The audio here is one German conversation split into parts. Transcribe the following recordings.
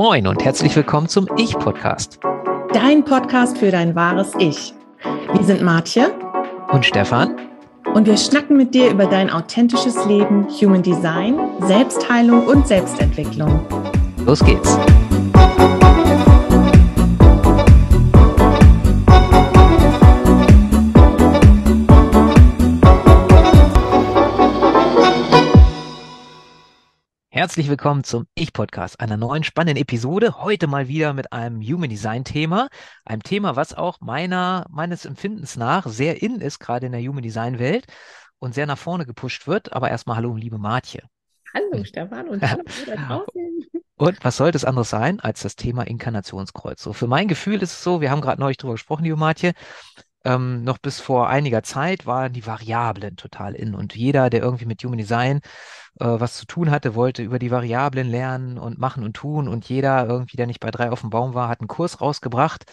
Moin und herzlich willkommen zum Ich-Podcast. Dein Podcast für dein wahres Ich. Wir sind Martje und Stefan und wir schnacken mit dir über dein authentisches Leben, Human Design, Selbstheilung und Selbstentwicklung. Los geht's. Herzlich willkommen zum Ich-Podcast, einer neuen spannenden Episode. Heute mal wieder mit einem Human Design-Thema. Einem Thema, was auch meiner, meines Empfindens nach sehr in ist, gerade in der Human Design-Welt und sehr nach vorne gepusht wird. Aber erstmal hallo, liebe Martje. Hallo, Stefan und hallo draußen. Und was sollte es anderes sein als das Thema Inkarnationskreuz? So, für mein Gefühl ist es so, wir haben gerade neulich drüber gesprochen, liebe Martje, ähm, noch bis vor einiger Zeit waren die Variablen total in und jeder, der irgendwie mit Human Design was zu tun hatte, wollte über die Variablen lernen und machen und tun und jeder irgendwie, der nicht bei drei auf dem Baum war, hat einen Kurs rausgebracht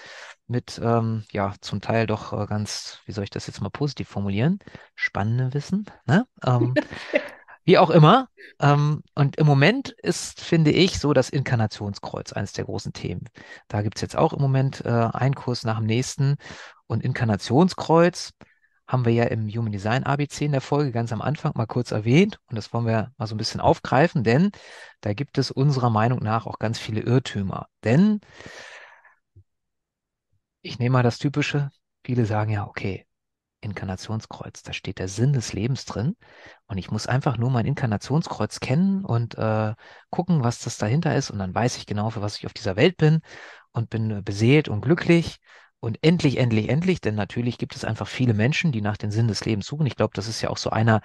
mit, ähm, ja, zum Teil doch äh, ganz, wie soll ich das jetzt mal positiv formulieren, spannendem Wissen, ne? Ähm, Wie auch immer. Ähm, und im Moment ist, finde ich, so das Inkarnationskreuz eines der großen Themen. Da gibt es jetzt auch im Moment äh, einen Kurs nach dem nächsten. Und Inkarnationskreuz haben wir ja im Human Design ABC in der Folge ganz am Anfang mal kurz erwähnt. Und das wollen wir mal so ein bisschen aufgreifen, denn da gibt es unserer Meinung nach auch ganz viele Irrtümer. Denn ich nehme mal das Typische. Viele sagen ja, okay, Inkarnationskreuz, da steht der Sinn des Lebens drin. Und ich muss einfach nur mein Inkarnationskreuz kennen und äh, gucken, was das dahinter ist. Und dann weiß ich genau, für was ich auf dieser Welt bin und bin beseelt und glücklich und endlich, endlich, endlich, denn natürlich gibt es einfach viele Menschen, die nach dem Sinn des Lebens suchen. Ich glaube, das ist ja auch so einer,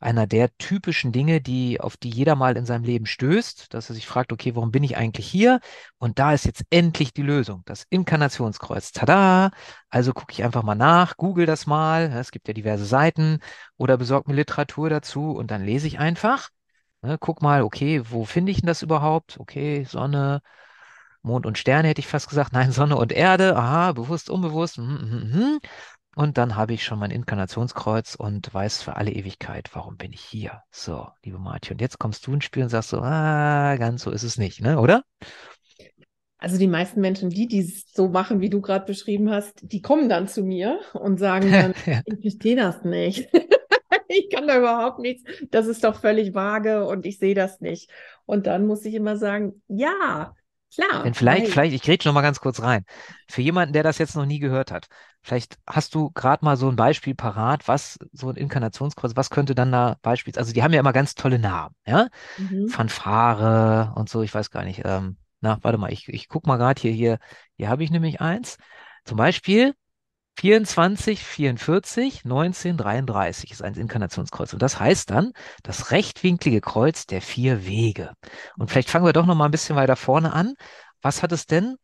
einer der typischen Dinge, die, auf die jeder mal in seinem Leben stößt, dass er sich fragt, okay, warum bin ich eigentlich hier? Und da ist jetzt endlich die Lösung, das Inkarnationskreuz. Tada! Also gucke ich einfach mal nach, google das mal, es gibt ja diverse Seiten oder besorge mir Literatur dazu und dann lese ich einfach. Guck mal, okay, wo finde ich denn das überhaupt? Okay, Sonne, Mond und Sterne hätte ich fast gesagt. Nein, Sonne und Erde. Aha, bewusst, unbewusst. Mhm, mhm, mhm. Und dann habe ich schon mein Inkarnationskreuz und weiß für alle Ewigkeit, warum bin ich hier? So, liebe Marti. Und jetzt kommst du ins Spiel und sagst so, ah, ganz so ist es nicht, ne? Oder? Also die meisten Menschen, die dies so machen, wie du gerade beschrieben hast, die kommen dann zu mir und sagen dann, ja. ich verstehe das nicht. ich kann da überhaupt nichts. Das ist doch völlig vage und ich sehe das nicht. Und dann muss ich immer sagen, ja, Klar. Denn vielleicht, vielleicht, ich grätsche noch mal ganz kurz rein. Für jemanden, der das jetzt noch nie gehört hat, vielleicht hast du gerade mal so ein Beispiel parat, was so ein Inkarnationskreuz, was könnte dann da beispielsweise, also die haben ja immer ganz tolle Namen, ja? Mhm. Fanfare und so, ich weiß gar nicht. Ähm, na, warte mal, ich, ich guck mal gerade hier, hier, hier habe ich nämlich eins. Zum Beispiel 24, 44, 19, 33 ist ein Inkarnationskreuz. Und das heißt dann das rechtwinklige Kreuz der vier Wege. Und vielleicht fangen wir doch noch mal ein bisschen weiter vorne an. Was hat es denn?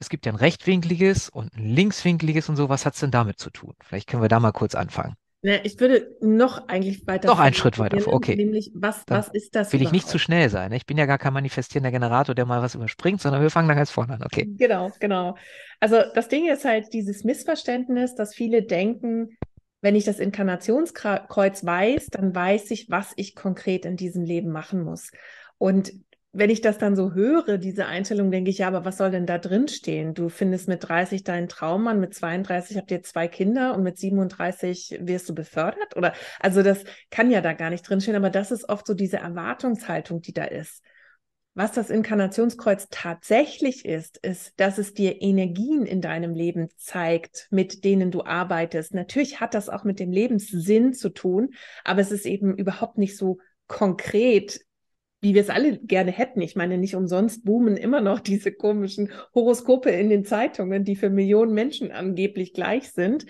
Es gibt ja ein rechtwinkliges und ein linkswinkliges und so. Was hat es denn damit zu tun? Vielleicht können wir da mal kurz anfangen. Ja, ich würde noch eigentlich weiter. Noch einen Schritt weiter vor, okay. Nämlich, was, was ist das? Will überhaupt? ich nicht zu schnell sein. Ne? Ich bin ja gar kein manifestierender Generator, der mal was überspringt, sondern wir fangen dann ganz vorne an, okay. Genau, genau. Also das Ding ist halt dieses Missverständnis, dass viele denken, wenn ich das Inkarnationskreuz weiß, dann weiß ich, was ich konkret in diesem Leben machen muss. Und wenn ich das dann so höre, diese Einstellung, denke ich, ja, aber was soll denn da drin stehen? Du findest mit 30 deinen Traummann, mit 32 habt ihr zwei Kinder und mit 37 wirst du befördert? Oder, also das kann ja da gar nicht drinstehen, aber das ist oft so diese Erwartungshaltung, die da ist. Was das Inkarnationskreuz tatsächlich ist, ist, dass es dir Energien in deinem Leben zeigt, mit denen du arbeitest. Natürlich hat das auch mit dem Lebenssinn zu tun, aber es ist eben überhaupt nicht so konkret wie wir es alle gerne hätten. Ich meine, nicht umsonst boomen immer noch diese komischen Horoskope in den Zeitungen, die für Millionen Menschen angeblich gleich sind,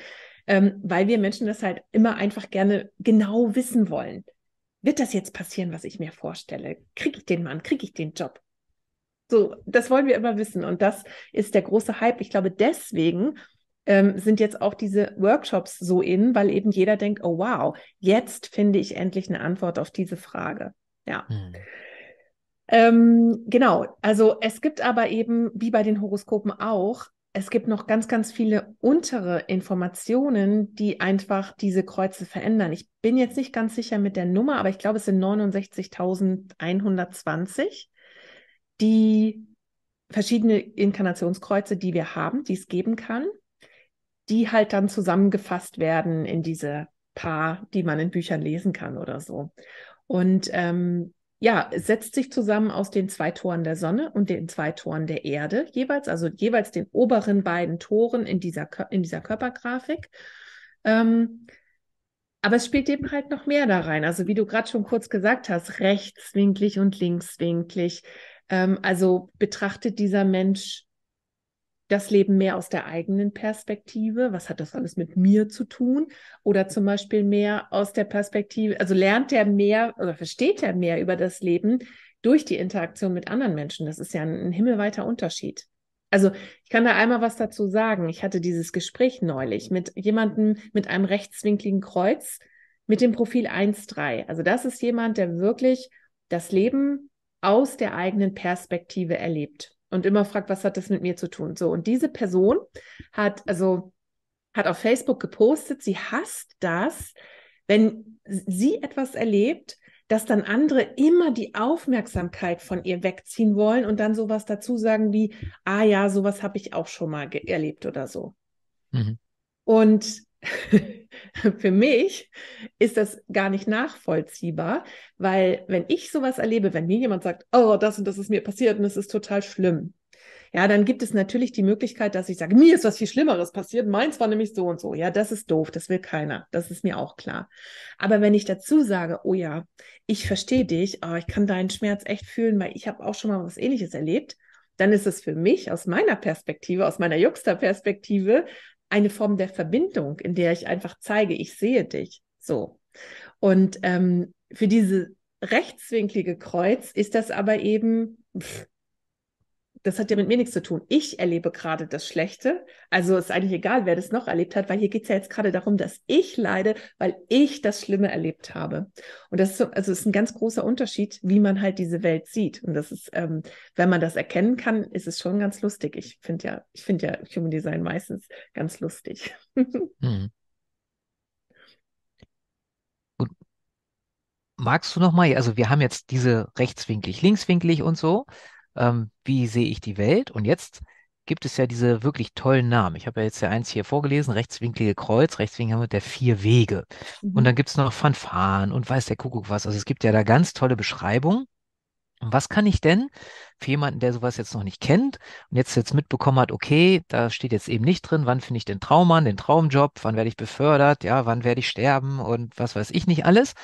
ähm, weil wir Menschen das halt immer einfach gerne genau wissen wollen. Wird das jetzt passieren, was ich mir vorstelle? Kriege ich den Mann? Kriege ich den Job? So, das wollen wir immer wissen. Und das ist der große Hype. Ich glaube, deswegen ähm, sind jetzt auch diese Workshops so in, weil eben jeder denkt, oh wow, jetzt finde ich endlich eine Antwort auf diese Frage. Ja. Hm. Ähm, genau, also es gibt aber eben, wie bei den Horoskopen auch, es gibt noch ganz, ganz viele untere Informationen, die einfach diese Kreuze verändern. Ich bin jetzt nicht ganz sicher mit der Nummer, aber ich glaube, es sind 69.120, die verschiedene Inkarnationskreuze, die wir haben, die es geben kann, die halt dann zusammengefasst werden in diese paar, die man in Büchern lesen kann oder so. Und ähm, ja, es setzt sich zusammen aus den zwei Toren der Sonne und den zwei Toren der Erde jeweils, also jeweils den oberen beiden Toren in dieser, in dieser Körpergrafik. Ähm, aber es spielt eben halt noch mehr da rein. Also wie du gerade schon kurz gesagt hast, rechtswinklig und linkswinklig. Ähm, also betrachtet dieser Mensch das Leben mehr aus der eigenen Perspektive. Was hat das alles mit mir zu tun? Oder zum Beispiel mehr aus der Perspektive, also lernt er mehr oder versteht er mehr über das Leben durch die Interaktion mit anderen Menschen? Das ist ja ein, ein himmelweiter Unterschied. Also ich kann da einmal was dazu sagen. Ich hatte dieses Gespräch neulich mit jemandem mit einem rechtswinkligen Kreuz mit dem Profil 1.3. Also das ist jemand, der wirklich das Leben aus der eigenen Perspektive erlebt und immer fragt, was hat das mit mir zu tun? So, und diese Person hat, also, hat auf Facebook gepostet, sie hasst das, wenn sie etwas erlebt, dass dann andere immer die Aufmerksamkeit von ihr wegziehen wollen und dann sowas dazu sagen wie, ah ja, sowas habe ich auch schon mal erlebt oder so. Mhm. Und für mich ist das gar nicht nachvollziehbar, weil wenn ich sowas erlebe, wenn mir jemand sagt, oh, das und das ist mir passiert und es ist total schlimm, ja, dann gibt es natürlich die Möglichkeit, dass ich sage, mir ist was viel Schlimmeres passiert, meins war nämlich so und so. Ja, das ist doof, das will keiner, das ist mir auch klar. Aber wenn ich dazu sage, oh ja, ich verstehe dich, oh, ich kann deinen Schmerz echt fühlen, weil ich habe auch schon mal was Ähnliches erlebt, dann ist es für mich aus meiner Perspektive, aus meiner Juxta-Perspektive eine Form der Verbindung, in der ich einfach zeige, ich sehe dich. So. Und ähm, für diese rechtswinklige Kreuz ist das aber eben, pff, das hat ja mit mir nichts zu tun. Ich erlebe gerade das Schlechte. Also ist eigentlich egal, wer das noch erlebt hat, weil hier geht es ja jetzt gerade darum, dass ich leide, weil ich das Schlimme erlebt habe. Und das ist, so, also ist ein ganz großer Unterschied, wie man halt diese Welt sieht. Und das ist, ähm, wenn man das erkennen kann, ist es schon ganz lustig. Ich finde ja, ich finde ja Human Design meistens ganz lustig. hm. Magst du noch mal, also wir haben jetzt diese rechtswinklig, linkswinklig und so ähm, wie sehe ich die Welt? Und jetzt gibt es ja diese wirklich tollen Namen. Ich habe ja jetzt ja eins hier vorgelesen, rechtswinklige Kreuz, rechtswinklig haben wir der vier Wege. Mhm. Und dann gibt es noch Fanfaren und weiß der Kuckuck was. Also es gibt ja da ganz tolle Beschreibungen. Und was kann ich denn für jemanden, der sowas jetzt noch nicht kennt und jetzt jetzt mitbekommen hat, okay, da steht jetzt eben nicht drin, wann finde ich den Traummann, den Traumjob, wann werde ich befördert, ja, wann werde ich sterben und was weiß ich nicht alles.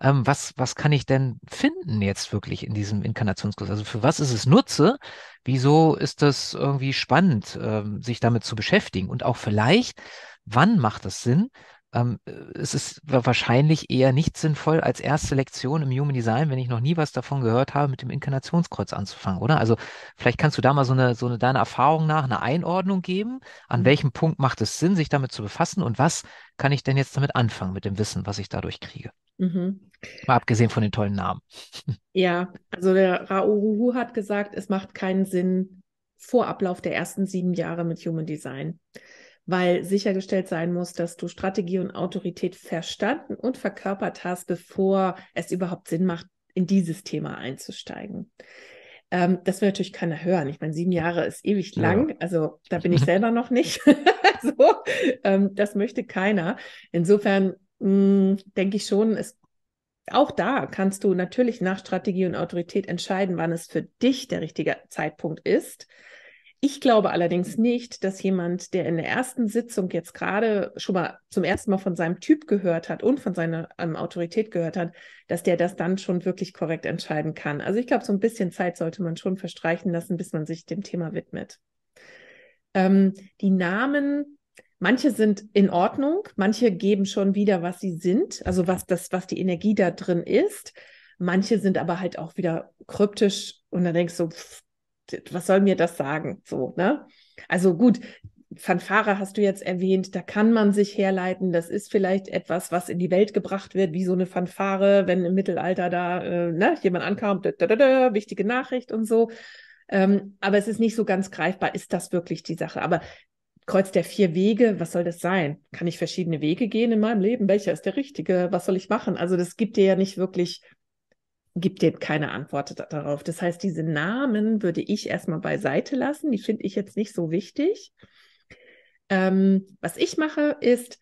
Ähm, was, was kann ich denn finden jetzt wirklich in diesem Inkarnationskurs? Also für was ist es Nutze? Wieso ist das irgendwie spannend, ähm, sich damit zu beschäftigen? Und auch vielleicht, wann macht es Sinn, ähm, es ist wahrscheinlich eher nicht sinnvoll, als erste Lektion im Human Design, wenn ich noch nie was davon gehört habe, mit dem Inkarnationskreuz anzufangen, oder? Also vielleicht kannst du da mal so eine, so eine deine Erfahrung nach eine Einordnung geben. An mhm. welchem Punkt macht es Sinn, sich damit zu befassen und was kann ich denn jetzt damit anfangen, mit dem Wissen, was ich dadurch kriege? Mhm. Mal abgesehen von den tollen Namen. Ja, also der Rauruhu hat gesagt, es macht keinen Sinn vor Ablauf der ersten sieben Jahre mit Human Design weil sichergestellt sein muss, dass du Strategie und Autorität verstanden und verkörpert hast, bevor es überhaupt Sinn macht, in dieses Thema einzusteigen. Ähm, das will natürlich keiner hören. Ich meine, sieben Jahre ist ewig lang, ja. also da bin ich selber noch nicht. so, ähm, das möchte keiner. Insofern hm, denke ich schon, es auch da kannst du natürlich nach Strategie und Autorität entscheiden, wann es für dich der richtige Zeitpunkt ist. Ich glaube allerdings nicht, dass jemand, der in der ersten Sitzung jetzt gerade schon mal zum ersten Mal von seinem Typ gehört hat und von seiner ähm, Autorität gehört hat, dass der das dann schon wirklich korrekt entscheiden kann. Also ich glaube, so ein bisschen Zeit sollte man schon verstreichen lassen, bis man sich dem Thema widmet. Ähm, die Namen, manche sind in Ordnung, manche geben schon wieder, was sie sind, also was das, was die Energie da drin ist. Manche sind aber halt auch wieder kryptisch und dann denkst du, pff, was soll mir das sagen? So, ne? Also gut, Fanfare hast du jetzt erwähnt, da kann man sich herleiten, das ist vielleicht etwas, was in die Welt gebracht wird, wie so eine Fanfare, wenn im Mittelalter da äh, ne, jemand ankam, da, da, da, wichtige Nachricht und so. Ähm, aber es ist nicht so ganz greifbar, ist das wirklich die Sache? Aber Kreuz der vier Wege, was soll das sein? Kann ich verschiedene Wege gehen in meinem Leben? Welcher ist der richtige? Was soll ich machen? Also das gibt dir ja nicht wirklich gibt dir keine Antwort darauf. Das heißt, diese Namen würde ich erstmal beiseite lassen. Die finde ich jetzt nicht so wichtig. Ähm, was ich mache, ist,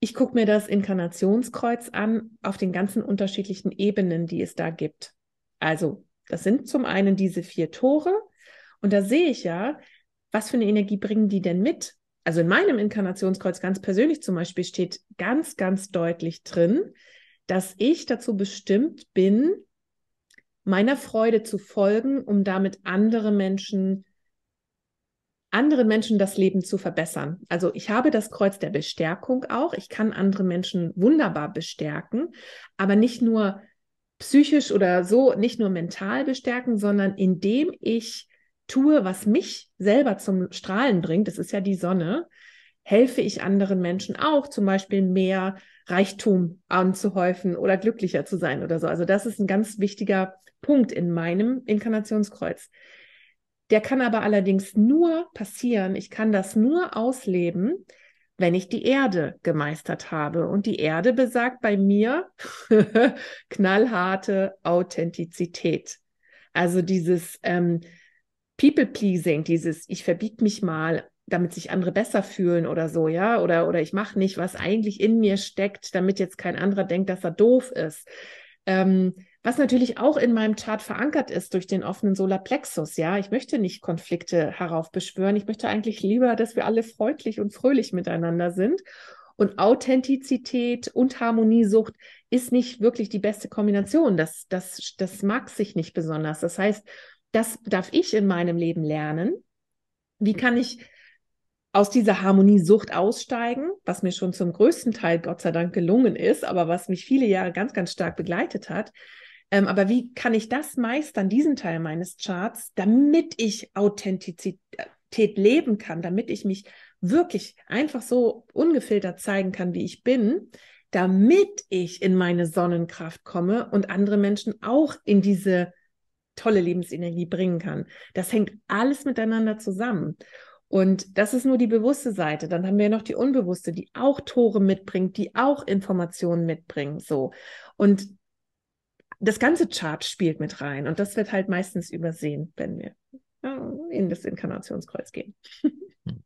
ich gucke mir das Inkarnationskreuz an auf den ganzen unterschiedlichen Ebenen, die es da gibt. Also, das sind zum einen diese vier Tore. Und da sehe ich ja, was für eine Energie bringen die denn mit? Also in meinem Inkarnationskreuz ganz persönlich zum Beispiel steht ganz, ganz deutlich drin, dass ich dazu bestimmt bin, meiner Freude zu folgen, um damit andere Menschen, anderen Menschen das Leben zu verbessern. Also ich habe das Kreuz der Bestärkung auch. Ich kann andere Menschen wunderbar bestärken, aber nicht nur psychisch oder so, nicht nur mental bestärken, sondern indem ich tue, was mich selber zum Strahlen bringt, das ist ja die Sonne, helfe ich anderen Menschen auch, zum Beispiel mehr Reichtum anzuhäufen oder glücklicher zu sein oder so. Also das ist ein ganz wichtiger Punkt in meinem Inkarnationskreuz. Der kann aber allerdings nur passieren, ich kann das nur ausleben, wenn ich die Erde gemeistert habe. Und die Erde besagt bei mir knallharte Authentizität. Also dieses ähm, People-Pleasing, dieses ich verbieg mich mal, damit sich andere besser fühlen oder so, ja, oder, oder ich mache nicht, was eigentlich in mir steckt, damit jetzt kein anderer denkt, dass er doof ist. Ähm, was natürlich auch in meinem Chart verankert ist durch den offenen Solarplexus, ja. Ich möchte nicht Konflikte heraufbeschwören. Ich möchte eigentlich lieber, dass wir alle freundlich und fröhlich miteinander sind. Und Authentizität und Harmoniesucht ist nicht wirklich die beste Kombination. Das, das, das mag sich nicht besonders. Das heißt, das darf ich in meinem Leben lernen. Wie kann ich aus dieser Harmoniesucht aussteigen, was mir schon zum größten Teil Gott sei Dank gelungen ist, aber was mich viele Jahre ganz, ganz stark begleitet hat. Ähm, aber wie kann ich das meistern, diesen Teil meines Charts, damit ich Authentizität leben kann, damit ich mich wirklich einfach so ungefiltert zeigen kann, wie ich bin, damit ich in meine Sonnenkraft komme und andere Menschen auch in diese tolle Lebensenergie bringen kann. Das hängt alles miteinander zusammen. Und das ist nur die bewusste Seite. Dann haben wir noch die unbewusste, die auch Tore mitbringt, die auch Informationen mitbringt. So. Und das ganze Chart spielt mit rein und das wird halt meistens übersehen, wenn wir in das Inkarnationskreuz gehen.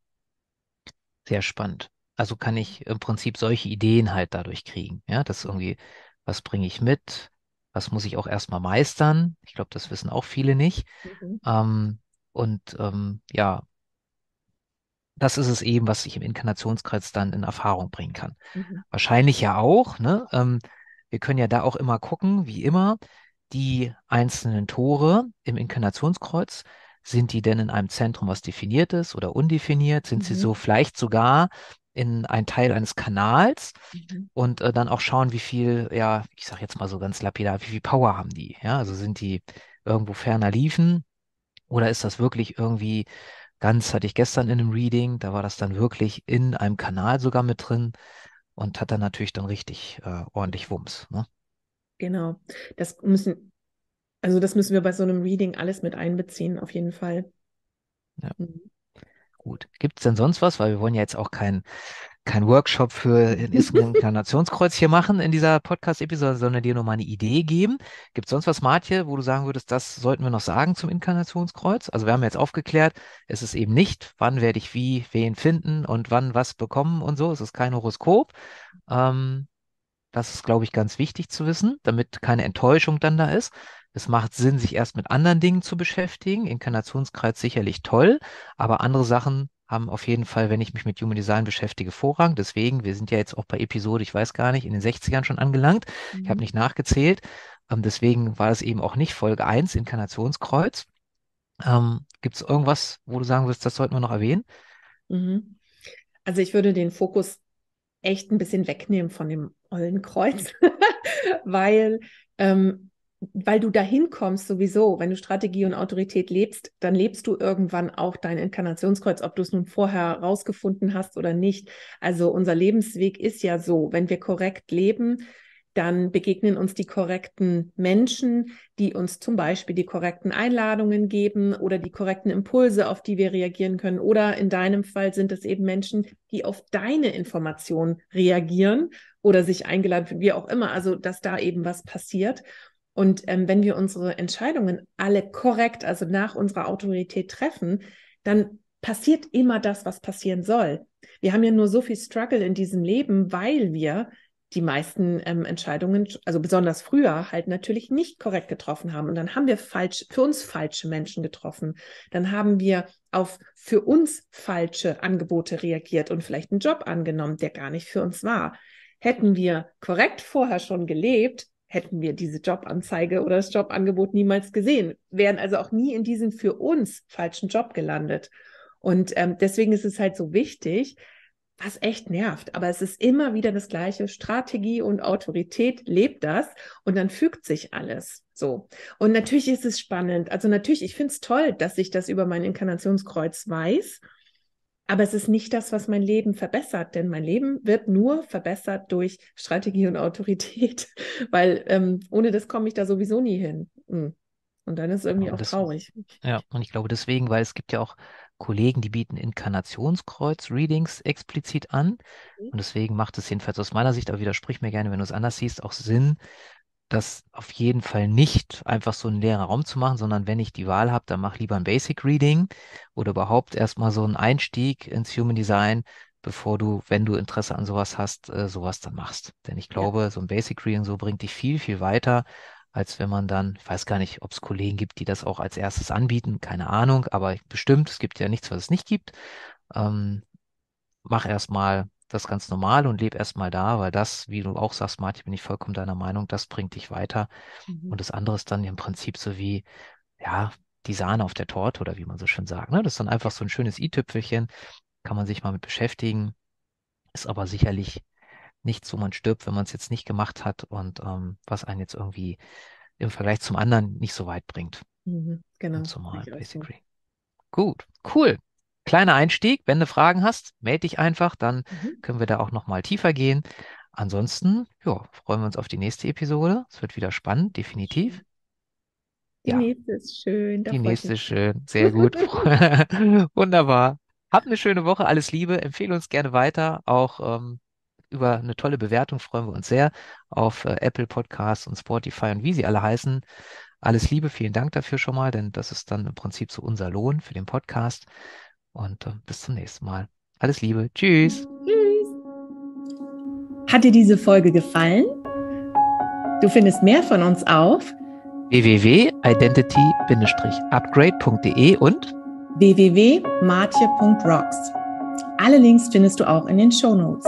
Sehr spannend. Also kann ich im Prinzip solche Ideen halt dadurch kriegen. Ja, das irgendwie, was bringe ich mit? Was muss ich auch erstmal meistern? Ich glaube, das wissen auch viele nicht. Mhm. Ähm, und ähm, ja, das ist es eben, was ich im Inkarnationskreis dann in Erfahrung bringen kann. Mhm. Wahrscheinlich ja auch, ne? Ähm, wir können ja da auch immer gucken, wie immer, die einzelnen Tore im Inkarnationskreuz, sind die denn in einem Zentrum, was definiert ist oder undefiniert? Sind mhm. sie so vielleicht sogar in ein Teil eines Kanals mhm. und äh, dann auch schauen, wie viel, ja, ich sag jetzt mal so ganz lapidar, wie viel Power haben die? Ja, also sind die irgendwo ferner liefen oder ist das wirklich irgendwie ganz, hatte ich gestern in einem Reading, da war das dann wirklich in einem Kanal sogar mit drin und hat dann natürlich dann richtig äh, ordentlich Wumms. Ne? Genau. Das müssen, also das müssen wir bei so einem Reading alles mit einbeziehen, auf jeden Fall. Ja. Mhm. Gut. Gibt es denn sonst was? Weil wir wollen ja jetzt auch kein, kein Workshop für Inkarnationskreuz hier machen in dieser Podcast-Episode, sondern dir nur mal eine Idee geben. Gibt es sonst was, Martje, wo du sagen würdest, das sollten wir noch sagen zum Inkarnationskreuz? Also wir haben jetzt aufgeklärt, es ist eben nicht, wann werde ich wie wen finden und wann was bekommen und so. Es ist kein Horoskop. Ähm, das ist, glaube ich, ganz wichtig zu wissen, damit keine Enttäuschung dann da ist. Es macht Sinn, sich erst mit anderen Dingen zu beschäftigen. Inkarnationskreuz sicherlich toll, aber andere Sachen haben auf jeden Fall, wenn ich mich mit Human Design beschäftige, Vorrang. Deswegen, wir sind ja jetzt auch bei Episode, ich weiß gar nicht, in den 60ern schon angelangt. Mhm. Ich habe nicht nachgezählt. Ähm, deswegen war es eben auch nicht Folge 1, Inkarnationskreuz. Ähm, Gibt es irgendwas, wo du sagen würdest, das sollten wir noch erwähnen? Mhm. Also ich würde den Fokus echt ein bisschen wegnehmen von dem Ollenkreuz, weil ähm, weil du dahin kommst sowieso, wenn du Strategie und Autorität lebst, dann lebst du irgendwann auch dein Inkarnationskreuz, ob du es nun vorher rausgefunden hast oder nicht. Also unser Lebensweg ist ja so, wenn wir korrekt leben, dann begegnen uns die korrekten Menschen, die uns zum Beispiel die korrekten Einladungen geben oder die korrekten Impulse, auf die wir reagieren können. Oder in deinem Fall sind es eben Menschen, die auf deine Information reagieren oder sich eingeladen fühlen, wie auch immer. Also, dass da eben was passiert. Und ähm, wenn wir unsere Entscheidungen alle korrekt, also nach unserer Autorität treffen, dann passiert immer das, was passieren soll. Wir haben ja nur so viel Struggle in diesem Leben, weil wir die meisten ähm, Entscheidungen, also besonders früher, halt natürlich nicht korrekt getroffen haben. Und dann haben wir falsch, für uns falsche Menschen getroffen. Dann haben wir auf für uns falsche Angebote reagiert und vielleicht einen Job angenommen, der gar nicht für uns war. Hätten wir korrekt vorher schon gelebt, hätten wir diese Jobanzeige oder das Jobangebot niemals gesehen, wären also auch nie in diesem für uns falschen Job gelandet. Und ähm, deswegen ist es halt so wichtig, was echt nervt. Aber es ist immer wieder das Gleiche. Strategie und Autorität lebt das und dann fügt sich alles so. Und natürlich ist es spannend. Also natürlich, ich finde es toll, dass ich das über mein Inkarnationskreuz weiß. Aber es ist nicht das, was mein Leben verbessert, denn mein Leben wird nur verbessert durch Strategie und Autorität, weil ähm, ohne das komme ich da sowieso nie hin. Hm. Und dann ist es irgendwie auch das, traurig. Ja, und ich glaube deswegen, weil es gibt ja auch Kollegen, die bieten Inkarnationskreuz-Readings explizit an. Mhm. Und deswegen macht es jedenfalls aus meiner Sicht, aber widersprich mir gerne, wenn du es anders siehst, auch Sinn, das auf jeden Fall nicht einfach so einen leeren Raum zu machen, sondern wenn ich die Wahl habe, dann mach lieber ein Basic Reading oder überhaupt erstmal so einen Einstieg ins Human Design, bevor du, wenn du Interesse an sowas hast, äh, sowas dann machst. Denn ich glaube, ja. so ein Basic Reading so bringt dich viel, viel weiter, als wenn man dann, ich weiß gar nicht, ob es Kollegen gibt, die das auch als erstes anbieten, keine Ahnung, aber bestimmt, es gibt ja nichts, was es nicht gibt. Ähm, mach erstmal das ganz normal und leb erstmal da, weil das, wie du auch sagst, Martin, bin ich vollkommen deiner Meinung, das bringt dich weiter. Mhm. Und das andere ist dann im Prinzip so wie, ja, die Sahne auf der Torte oder wie man so schön sagt. Ne? Das ist dann einfach so ein schönes i-Tüpfelchen, kann man sich mal mit beschäftigen, ist aber sicherlich nichts, wo man stirbt, wenn man es jetzt nicht gemacht hat und ähm, was einen jetzt irgendwie im Vergleich zum anderen nicht so weit bringt. Mhm, genau. Zumal basically. Gut, cool. Kleiner Einstieg. Wenn du Fragen hast, melde dich einfach, dann mhm. können wir da auch nochmal tiefer gehen. Ansonsten, ja, freuen wir uns auf die nächste Episode. Es wird wieder spannend, definitiv. Die ja. nächste ist schön. Die nächste ist schön. Sehr gut. Wunderbar. Habt eine schöne Woche. Alles Liebe. Empfehle uns gerne weiter. Auch ähm, über eine tolle Bewertung freuen wir uns sehr auf äh, Apple Podcasts und Spotify und wie sie alle heißen. Alles Liebe, vielen Dank dafür schon mal, denn das ist dann im Prinzip so unser Lohn für den Podcast. Und äh, bis zum nächsten Mal. Alles Liebe. Tschüss. Tschüss. Hat dir diese Folge gefallen? Du findest mehr von uns auf www.identity-upgrade.de und www.martje.rocks. Alle Links findest du auch in den Show Notes.